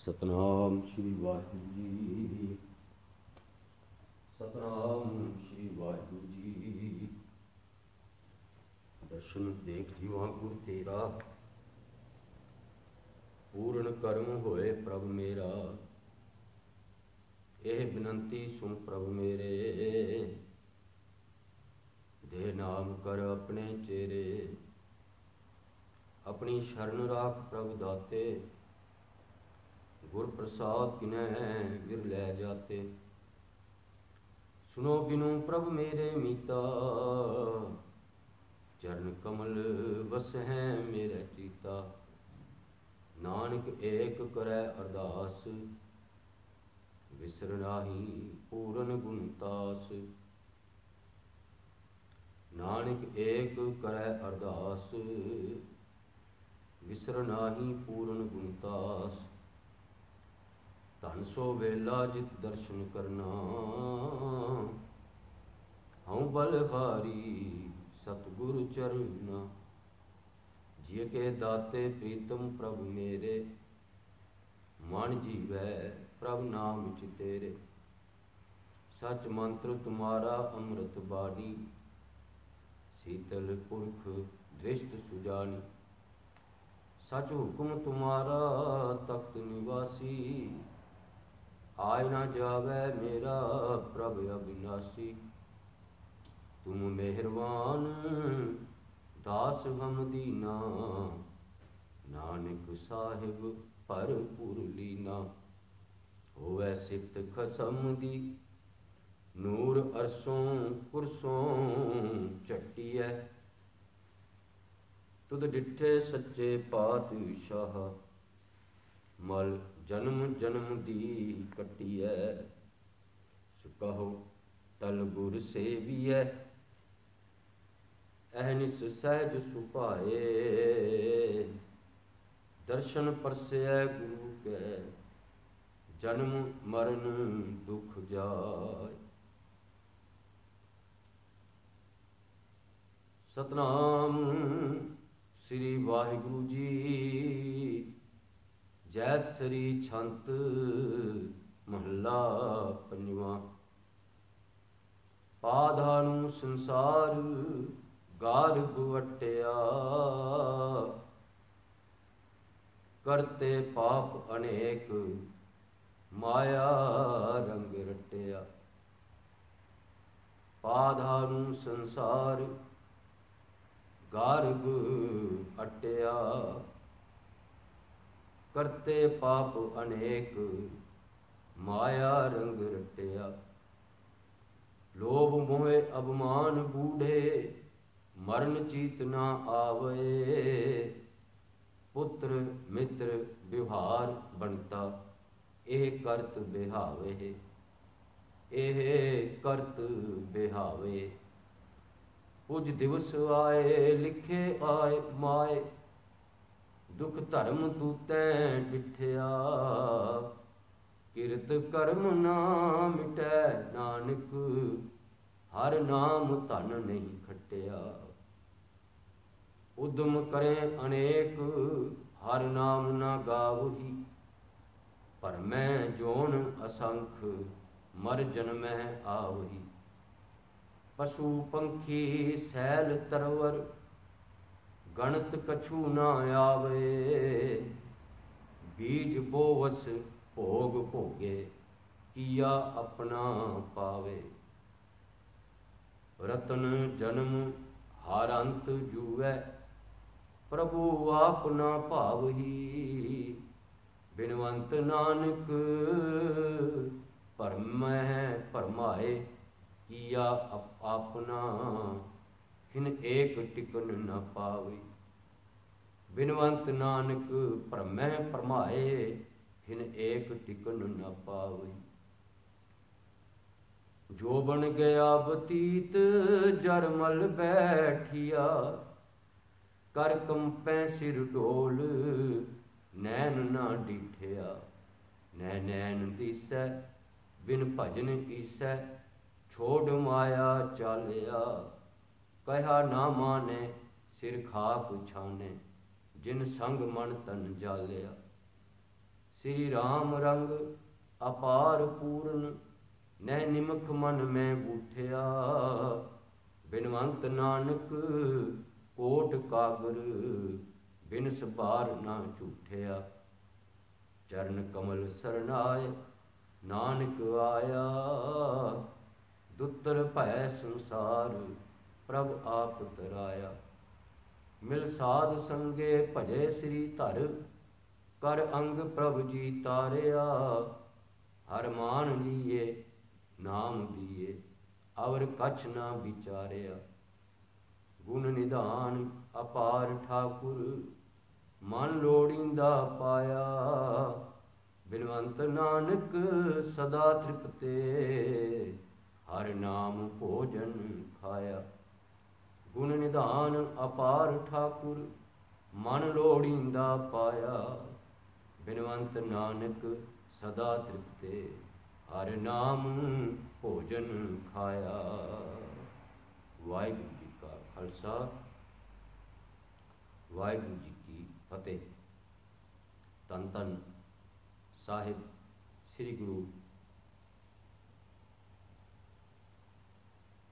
ਸਤਨਾਮ ਸ੍ਰੀ ਵਾਹਿਗੁਰੂ ਜੀ। ਸਤਨਾਮ ਸ੍ਰੀ ਵਾਹਿਗੁਰੂ ਜੀ। ਦਰਸ਼ਨ ਦੇਖ ਜੀਵਾਂ ਗੁਰ ਤੇਰਾ। ਪੂਰਨ ਕਰਮ ਹੋਏ ਪ੍ਰਭ ਮੇਰਾ। ਇਹ ਬੇਨੰਤੀ ਸੁਣ ਪ੍ਰਭ ਮੇਰੇ। ਦੇ ਨਾਮ ਕਰ ਆਪਣੇ ਚਿਹਰੇ ਆਪਣੀ ਸ਼ਰਨ ਰਾਖ ਪ੍ਰਭ ਦਾਤੇ। ਗੁਰ ਪ੍ਰਸਾਦ ਕਿਨੈ ਗਿਰ ਲੈ ਜਾਤੇ। ਸੁਨੋ ਬਿਨੂ ਪ੍ਰਭ ਮੇਰੇ ਮੀਤਾ, ਚਰਨ ਕਮਲ ਵਸ ਹੈ ਮੇਰੇ ਚੀਤਾ। ਨਾਨਕ ਏਕ ਕਰੈ ਅਰਦਾਸ, ਵਿਸਰ ਨਾਹੀ ਪੂਰਨ ਗੁਣਤਾਸ ਨਾਨਕ ਏਕ ਕਰੈ ਅਰਦਾਸ, ਵਿਸਰ ਨਾਹੀ ਪੂਰਨ ਗੁਣਤਾਸ ਸੋ ਵੇਲਾ ਜਿਤ ਦਰਸ਼ਨ ਕਰਨਾ। ਹਉ ਬਲਹਾਰੀ ਸਤਗੁਰ ਚਰਨਾ। ਜਿਹ ਕੇ ਦਾਤੇ ਪ੍ਰੀਤਮ ਪ੍ਰਭ ਮੇਰੇ, ਮਨ ਜੀਵੈ ਪ੍ਰਭ ਨਾਮ ਚ ਤੇਰੇ। ਸਚ ਮੰਤਰ ਤੁਮਾਰਾ ਅੰਮ੍ਰਿਤ ਬਾਣੀ, ਸੀਤਲ ਪੁਰਖ ਦ੍ਰਿਸ਼ਟ ਸੁਜਾਨੀ। ਸਚ ਹੁਕਮ ਤੁਮਾਰਾ ਤਖਤ ਨਿਵਾਸੀ ਆਇ ਨਾ ਜਾਵੇ ਮੇਰਾ ਪ੍ਰਭ ਅਬਿਨਾਸੀ ਤੂੰ ਮਿਹਰਬਾਨ, ਦਾਸ ਹਮ ਦੀਨਾ। ਨਾਨਕ ਸਾਹਿਬ ਭਰਪੂਰ ਲੀਨਾ। ਹੋਵੇ ਸਿਫਤ ਖਸਮ ਦੀ, ਨੂਰ ਅਰਸੋਂ ਕੁਰਸੋਂ ਚੱਟੀਐ। ਤੁਧ ਡਿੱਠੇ ਸੱਚੇ ਪਾਤਸ਼ਾਹ, ਮਲ ਜਨਮ ਜਨਮ ਦੀ ਕੱਟੀ ਕੱਟੀਐ ਸੁਕਹੋ ਤਲ ਗੁਰ ਸੇਵੀਐ। ਅਹਨਿਸ ਸਹਿਜ ਸੁਭਾਏ ਦਰਸ਼ਨ ਪਰਸੈ ਗੁਰੂ ਕੈ। ਜਨਮ ਮਰਨ ਦੁਖ ਜਾਏ। ਸਤਨਾਮ ਸ੍ਰੀ ਵਾਹਿਗੁਰੂ ਜੀ। ਜੈਤ ਸ੍ਰੀ ਛੰਤ ਮਹੱਲਾ ਪੰਜਵਾਂ। ਪਾਧਾ ਨੂੰ ਸੰਸਾਰ ਗਾਰਗ ਵਟਿਆ। ਕਰਤੇ ਪਾਪ ਅਨੇਕ ਮਾਇਆ ਰੰਗ ਰਟਿਆ। ਪਾਧਾ ਨੂੰ ਸੰਸਾਰ ਗਾਰਗ ਅਟਿਆ। ਕਰਤੇ ਪਾਪ ਅਨੇਕ, ਮਾਇਆ ਰੰਗ ਰਟਿਆ। ਲੋਭ ਮੋਹਿ ਅਭਮਾਨ ਬੂਢੇ, ਮਰਨ ਚੀਤ ਨਾ ਆਵੇ ਪੁੱਤਰ ਮਿੱਤਰ ਵਿਵਹਾਰ ਬਣਤਾ, ਇਹ ਕਰਤ ਬਿਹਾਵੇ। ਇਹ ਕਰਤ ਬਿਹਾਵੇ। ਕੁਝ ਦਿਵਸ ਆਏ, ਲਿਖੇ ਆਏ, ਮਾਏ ਦੁਖ ਧਰਮ ਤੂਤੈ ਡਿਠਿਆ। ਕਿਰਤ ਕਰਮ ਨਾ ਮਿਟੈ ਨਾਨਕ, ਹਰ ਨਾਮ ਧਨ ਨਹੀਂ ਖਟਿਆ। ਉਦਮ ਕਰੇ ਅਨੇਕ, ਹਰ ਨਾਮ ਨਾ ਗਾਵਹੀ। ਪਰ ਮੈਂ ਜੋਨ ਅਸੰਖ, ਮਰ ਜਨਮੈ ਆਵਹੀ। ਪਸ਼ੂ ਪੰਖੀ ਸੈਲ ਤਰਵਰ ਗਣਤ ਕਛੂ ਨਾ ਆਵੇ। ਬੀਜ ਬੋਵਸ ਭੋਗ ਭੋਗੇ, ਕੀਆ ਆਪਣਾ ਪਾਵੇ। ਰਤਨ ਜਨਮ ਹਾਰੰਤ ਅੰਤ ਜੂਐ, ਪ੍ਰਭੂ ਆਪਣਾ ਭਾਵਹੀ ਬਿਨਵੰਤ ਨਾਨਕ ਪਰਮੈ ਪਰਮਾਏ ਕੀਆ ਆਪਣਾ ਹਿਨ ਏਕ ਟਿਕਨ ਨਾ ਪਾਵੇ। ਬਿਨਵੰਤ ਨਾਨਕ ਪਰਮੈ ਭਰਮਾਏ ਹਿਨ ਏਕ ਟਿਕਨ ਨਾ ਪਾਵੇ। ਜੋ ਬਣ ਗਿਆ ਬਤੀਤ, ਜਰਮਲ ਬੈਠਿਆ। ਕਰ ਕੰਪੈ ਸਿਰ ਢੋਲ, ਨੈਣ ਨਾ ਡੀਠਿਆ। ਨੈ ਨੈਣ ਦਿਸੈ, ਬਿਨ ਭਜਨ ਈਸੈ, ਛੋੜ ਮਾਇਆ ਚਾਲਿਆ। ਕਹਿਆ ਨਾ ਮਾਨੇ, ਸਿਰ ਖਾਕ ਛਾਨੇ ਜਿਨ ਸੰਗ ਮਨ ਤਨ ਜਾਲਿਆ। ਸ੍ਰੀ ਰਾਮ ਰੰਗ ਅਪਾਰ ਪੂਰਨ, ਨਹਿ ਨਿਮਖ ਮਨ ਮੈਂ ਬੂਠਿਆ। ਬਿਨਵੰਤ ਨਾਨਕ ਕੋਟ ਕਾਗਰ, ਬਿਨ ਸਬਾਰ ਨਾ ਝੂਠਿਆ। ਚਰਨ ਕਮਲ ਸਰਨਾਏ, ਨਾਨਕ ਆਇਆ। ਦੁੱਤਰ ਭੈ ਸੰਸਾਰ ਪ੍ਰਭ ਆਪ ਤਰਾਇਆ ਮਿਲ ਸਾਧ ਸੰਗੇ ਭਜੇ ਸ੍ਰੀ ਧਰ, ਕਰ ਅੰਗ ਪ੍ਰਭ ਜੀ ਤਾਰਿਆ। ਹਰ ਮਾਨ ਲੀਏ, ਨਾਮ ਦੀਏ ਅਵਰ ਕਛ ਨਾ ਵਿਚਾਰਿਆ। ਗੁਣ ਨਿਧਾਨ ਅਪਾਰ ਠਾਕੁਰ, ਮਨ ਲੋੜੀਂਦਾ ਪਾਇਆ। ਬਿਨਵੰਤ ਨਾਨਕ ਸਦਾ ਤ੍ਰਿਪਤੇ, ਹਰ ਨਾਮ ਭੋਜਨ ਖਾਇਆ। ਗੁਣ ਨਿਧਾਨ ਅਪਾਰ ਠਾਕੁਰ, ਮਨ ਲੋੜੀਂਦਾ ਪਾਇਆ। ਬਿਨਵੰਤ ਨਾਨਕ ਸਦਾ ਤ੍ਰਿਪਤੇ, ਹਰ ਨਾਮ ਭੋਜਨ ਖਾਇਆ। ਵਾਹਿਗੁਰੂ ਜੀ ਕਾ ਖਾਲਸਾ, ਵਾਹਿਗੁਰੂ ਜੀ ਕੀ ਫਤਿਹ। ਤਨ ਤਨ ਸਾਹਿਬ ਸ੍ਰੀ ਗੁਰੂ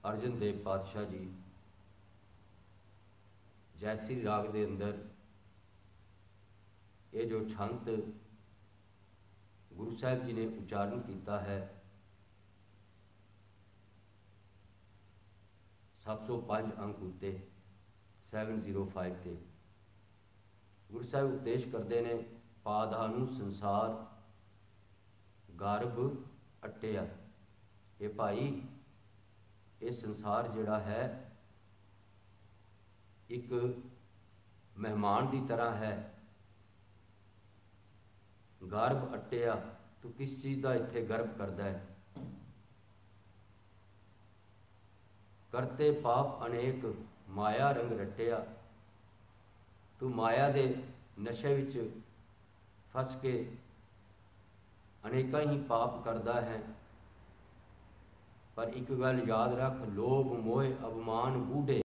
ਅਰਜਨ ਦੇਵ ਪਾਤਸ਼ਾਹ ਜੀ ਜੈਤਸਰੀ ਰਾਗ ਦੇ ਅੰਦਰ ਇਹ ਜੋ ਛੰਤ ਗੁਰੂ ਸਾਹਿਬ ਜੀ ਨੇ ਉਚਾਰਨ ਕੀਤਾ ਹੈ 705 ਅੰਕ ਉੱਤੇ 705 ਤੇ। ਗੁਰੂ ਸਾਹਿਬ ਉਪਦੇਸ਼ ਕਰਦੇ ਨੇ ਪਾਧਾ ਨੂੰ ਸੰਸਾਰ ਗਰਭ ਅਟਿਆ। ਇਹ ਭਾਈ, ਇਹ ਸੰਸਾਰ ਜਿਹੜਾ ਹੈ ਇੱਕ ਮਹਿਮਾਨ ਦੀ ਤਰ੍ਹਾਂ ਹੈ। ਗਰਭ ਅਟਿਆ, ਤੂੰ ਕਿਸ ਚੀਜ਼ ਦਾ ਇੱਥੇ ਗਰਭ ਕਰਦਾ ਹੈ? ਕਰਤੇ ਪਾਪ ਅਨੇਕ, ਮਾਇਆ ਰੰਗ ਰਟਿਆ। ਤੂੰ ਮਾਇਆ ਦੇ ਨਸ਼ੇ ਵਿੱਚ ਫਸ ਕੇ ਅਨੇਕਾਂ ਹੀ ਪਾਪ ਕਰਦਾ ਹੈ। ਪਰ ਇੱਕ ਗੱਲ ਯਾਦ ਰੱਖ, ਲੋਭ, ਮੋਹ, ਅਪਮਾਨ, ਬੂਢੇ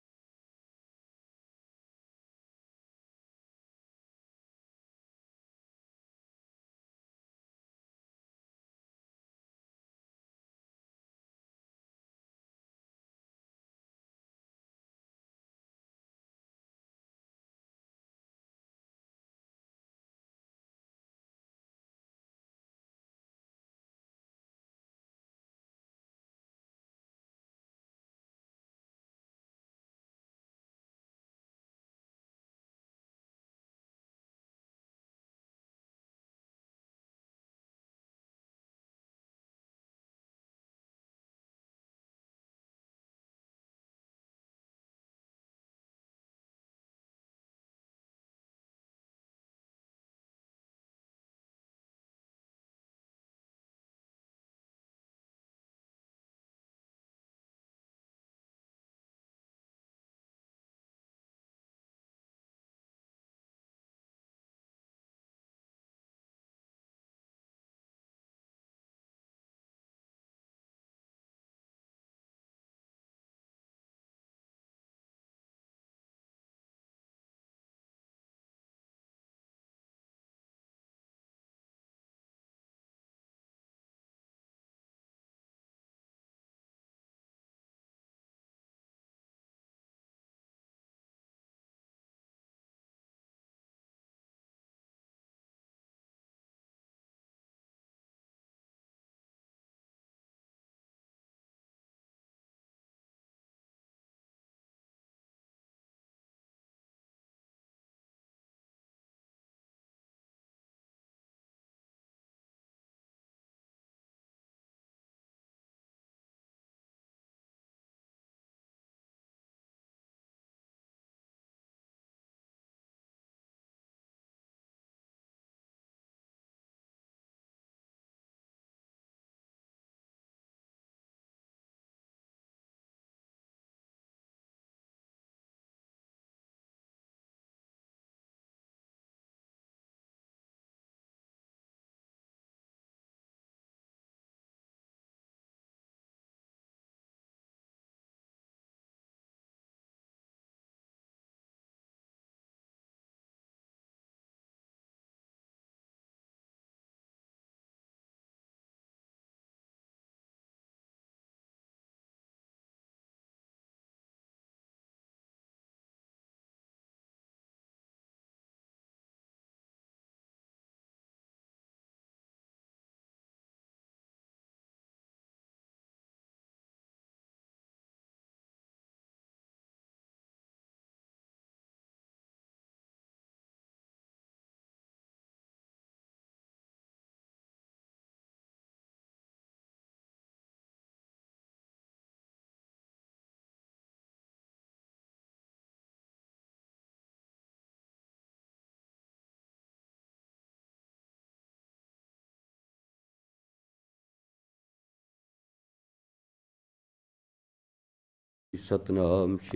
ਸਤਨਾਮ ਸ਼੍ਰੀ